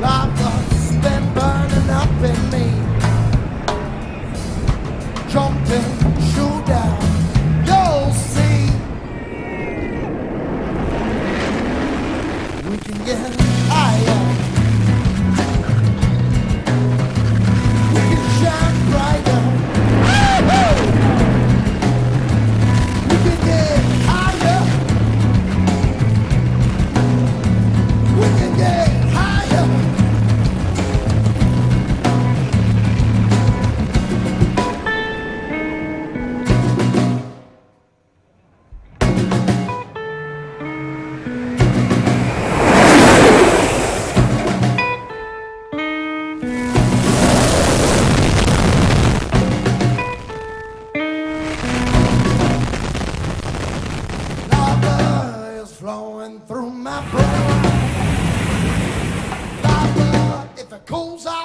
Love has been burning up in me. Jumping, shoot down, you'll see. We can get. flowing through my blood. Like if it cools out.